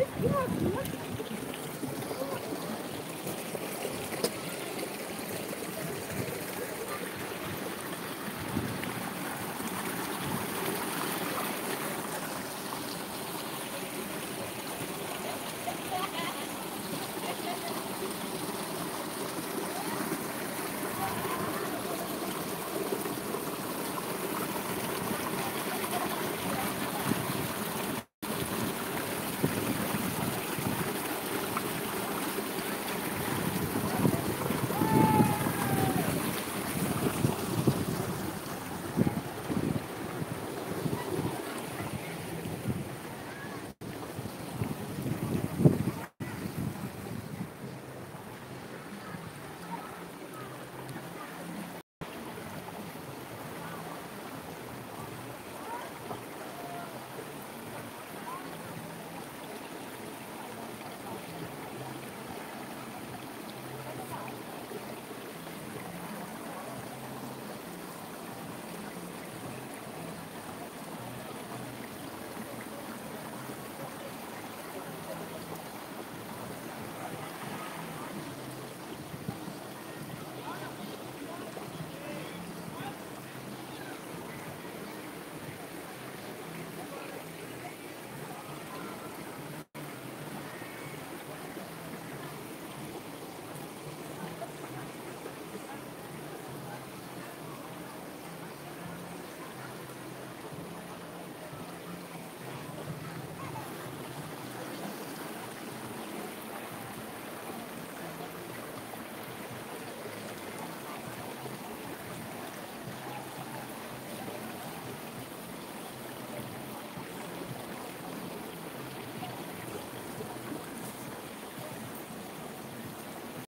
Yeah, you.